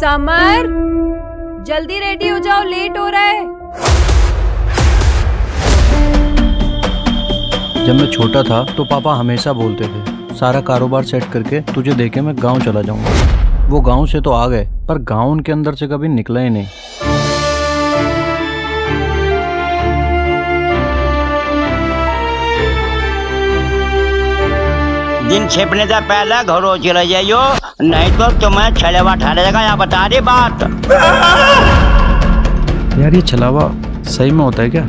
Summer, जल्दी ready हो जाओ लेट हो रहा है। जब मैं छोटा था तो पापा हमेशा बोलते थे, सारा कारोबार सेट करके तुझे देखे मैं गाँव चला जाऊँगा। वो गाँव से तो आ गए, पर गाँव उनके अंदर से कभी निकला ही नहीं। दिन छिपने से पहले घरों चले जाइयो। नहीं तो तुम्हें छलेवा ठहरे देगा यहाँ बता दी बात। यार ये छलावा सही में होता है क्या?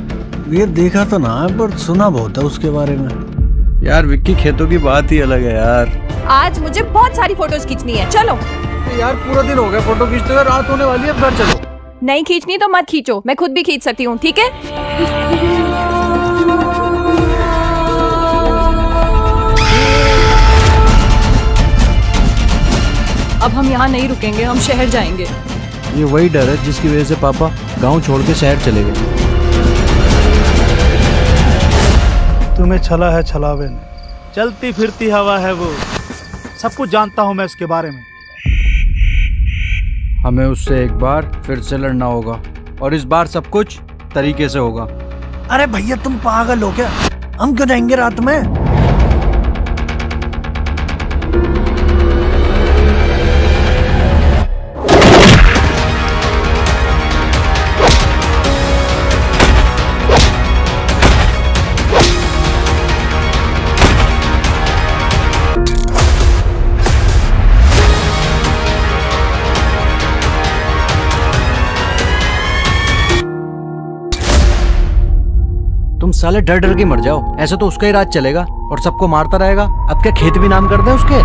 ये देखा तो ना है पर सुना बहुत है उसके बारे में। यार विक्की खेतों की बात ही अलग है यार। आज मुझे बहुत सारी फ़ोटोज़ खींचनी है। चलो। यार पूरा दिन हो गया फ़ोटो खींचते हुए रात होने वाली है घर चलो। नहीं खींचनी तो मत खींचो मैं खुद भी खींच सकती हूँ ठीक है? हम यहाँ नहीं रुकेंगे हम शहर जाएँगे। ये वही डर है जिसकी वजह से पापा गाँव छोड़ के शहर चले गए। तुम्हें छला है छलावे ने चलती फिरती हवा है वो। सब कुछ जानता हूँ मैं इसके बारे में। हमें उससे एक बार फिर से लड़ना होगा और इस बार सब कुछ तरीके से होगा। अरे भैया तुम पागल हो क्या? हम क्यों जाएँगे रात में? तुम साले डर डर के मर जाओ। ऐसा तो उसका ही राज चलेगा और सबको मारता रहेगा। अब क्या खेत भी नाम कर दे उसके?